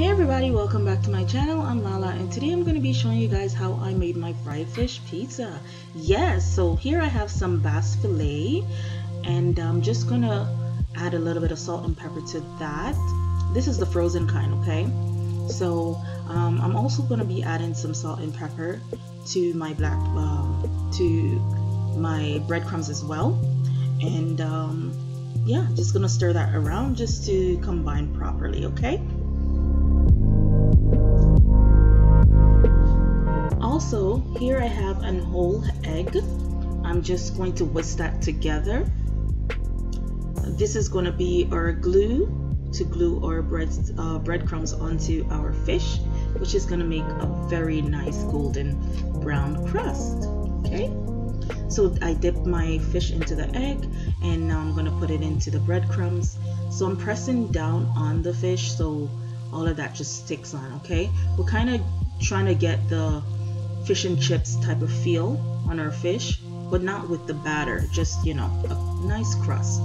Hey everybody, welcome back to my channel. I'm Lala and today I'm going to be showing you guys how I made my fried fish pizza. Yes, so here I have some bass filet and I'm just going to add a little bit of salt and pepper to that. This is the frozen kind, okay? So um, I'm also going to be adding some salt and pepper to my black, um, to my breadcrumbs as well. And um, yeah, just going to stir that around just to combine properly, okay? Also, here I have an whole egg. I'm just going to whisk that together. This is going to be our glue to glue our bread, uh, breadcrumbs onto our fish, which is going to make a very nice golden brown crust. Okay, so I dipped my fish into the egg and now I'm going to put it into the breadcrumbs. So I'm pressing down on the fish so all of that just sticks on, okay? We're kind of trying to get the fish and chips type of feel on our fish, but not with the batter, just, you know, a nice crust.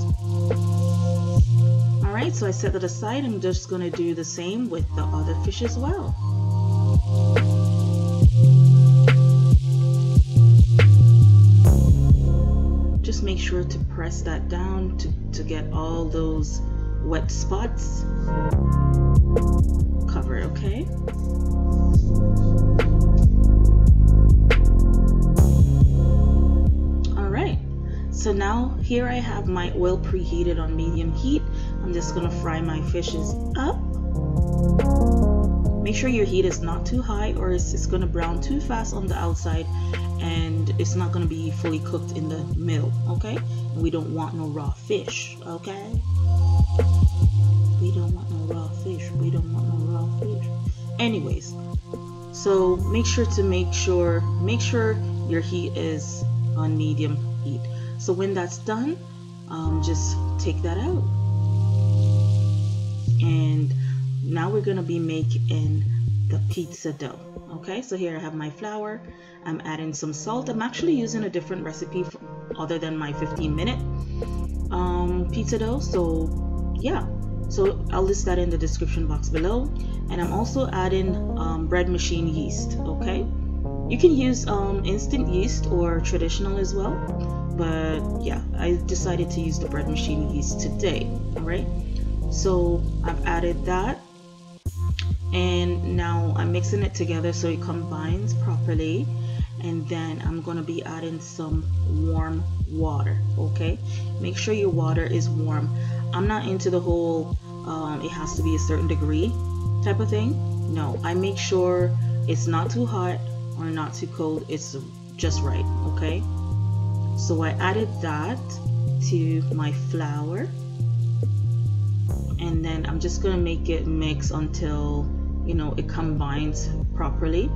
Alright, so I set that aside. I'm just going to do the same with the other fish as well. Just make sure to press that down to, to get all those wet spots covered, okay? So now here I have my oil preheated on medium heat. I'm just gonna fry my fishes up. Make sure your heat is not too high or it's, it's gonna brown too fast on the outside and it's not gonna be fully cooked in the middle, okay? And we don't want no raw fish, okay? We don't want no raw fish. We don't want no raw fish. Anyways, so make sure to make sure, make sure your heat is on medium. So when that's done, um, just take that out. And now we're going to be making the pizza dough. Okay, so here I have my flour. I'm adding some salt. I'm actually using a different recipe for, other than my 15 minute um, pizza dough. So yeah, so I'll list that in the description box below. And I'm also adding um, bread machine yeast. Okay, you can use um, instant yeast or traditional as well but yeah I decided to use the bread machine yeast today alright? So I've added that and now I'm mixing it together so it combines properly and then I'm gonna be adding some warm water okay? Make sure your water is warm. I'm not into the whole um, it has to be a certain degree type of thing. No I make sure it's not too hot or not too cold it's just right okay so I added that to my flour. And then I'm just gonna make it mix until you know it combines properly.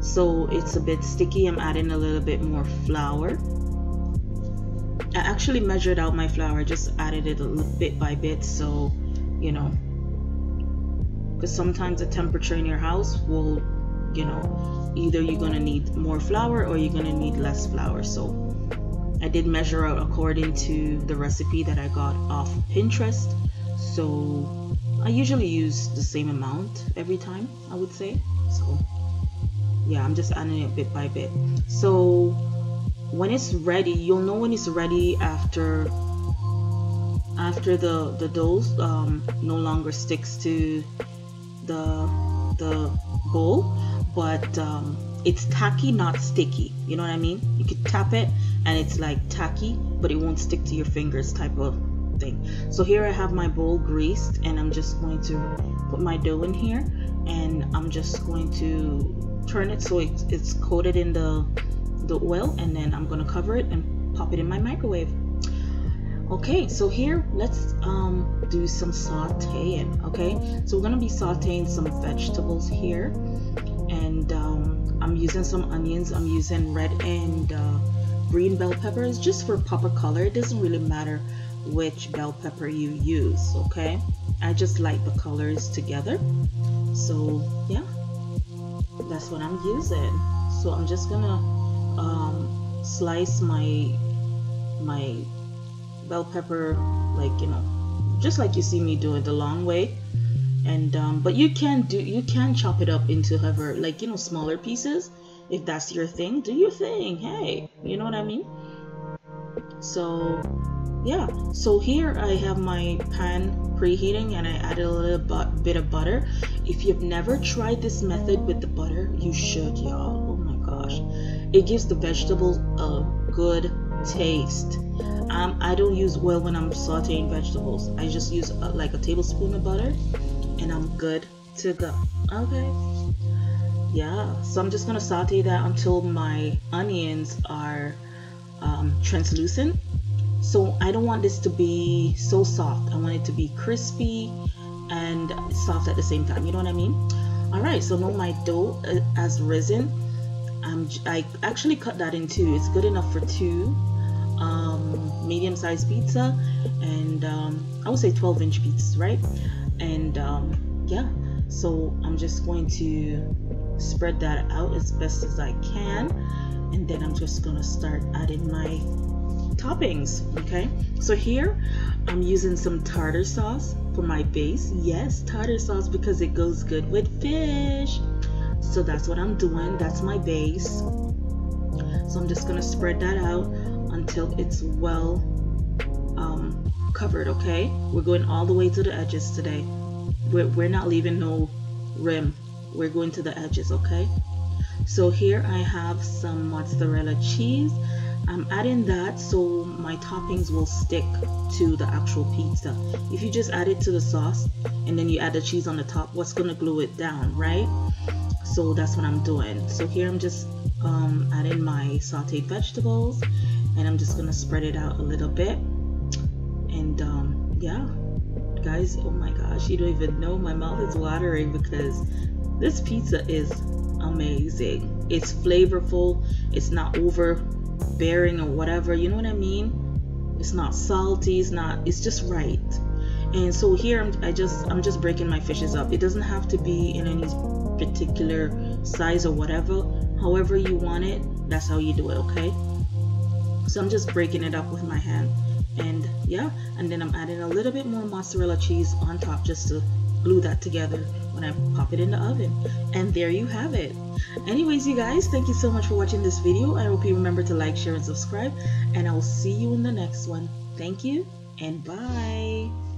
So it's a bit sticky. I'm adding a little bit more flour. I actually measured out my flour. I just added it a little bit by bit. So you know because sometimes the temperature in your house will you know either you're gonna need more flour or you're gonna need less flour. So I did measure out according to the recipe that I got off Pinterest. So I usually use the same amount every time, I would say. So yeah, I'm just adding it bit by bit. So when it's ready, you'll know when it's ready after after the the dough um, no longer sticks to the the bowl, but um, it's tacky, not sticky. You know what I mean? You could tap it and it's like tacky, but it won't stick to your fingers type of thing. So here I have my bowl greased and I'm just going to put my dough in here and I'm just going to turn it so it's, it's coated in the, the oil and then I'm going to cover it and pop it in my microwave. Okay, so here let's um, do some sauteing. Okay, so we're gonna be sauteing some vegetables here, and um, I'm using some onions. I'm using red and uh, green bell peppers just for pop of color. It doesn't really matter which bell pepper you use, okay? I just like the colors together. So yeah, that's what I'm using. So I'm just gonna um, slice my my bell pepper like you know just like you see me do it the long way and um, but you can do you can chop it up into however like you know smaller pieces if that's your thing do your thing hey you know what i mean? So yeah so here i have my pan preheating and i added a little bit of butter. If you've never tried this method with the butter you should y'all oh my gosh. It gives the vegetables a good taste. Um, i don't use oil when i'm sauteing vegetables. I just use uh, like a tablespoon of butter and I'm good to go. Okay. Yeah, so I'm just gonna saute that until my onions are um, translucent. So I don't want this to be so soft. I want it to be crispy and soft at the same time. You know what I mean? All right, so now my dough uh, has risen. I'm, I actually cut that in two. It's good enough for two um, medium-sized pizza and um, I would say 12-inch pizzas, right? And um, yeah so I'm just going to spread that out as best as I can. And then I'm just gonna start adding my toppings okay? So here I'm using some tartar sauce for my base. Yes tartar sauce because it goes good with fish. So that's what I'm doing. That's my base. So I'm just gonna spread that out until it's well um, covered, okay? We're going all the way to the edges today. We're, we're not leaving no rim. We're going to the edges, okay? So here I have some mozzarella cheese. I'm adding that so my toppings will stick to the actual pizza. If you just add it to the sauce and then you add the cheese on the top, what's gonna glue it down, right? So that's what I'm doing. So here I'm just um, adding my sauteed vegetables and I'm just gonna spread it out a little bit and um, yeah. Guys oh my gosh you don't even know. My mouth is watering because this pizza is amazing. It's flavorful. It's not overbearing or whatever. You know what i mean? It's not salty. It's not it's just right. And so here I'm, i just i'm just breaking my fishes up. It doesn't have to be in any particular size or whatever. However you want it that's how you do it okay? So i'm just breaking it up with my hand and yeah and then I'm adding a little bit more mozzarella cheese on top just to glue that together when I pop it in the oven. And there you have it. Anyways you guys thank you so much for watching this video. I hope you remember to like share and subscribe. And I will see you in the next one. Thank you and bye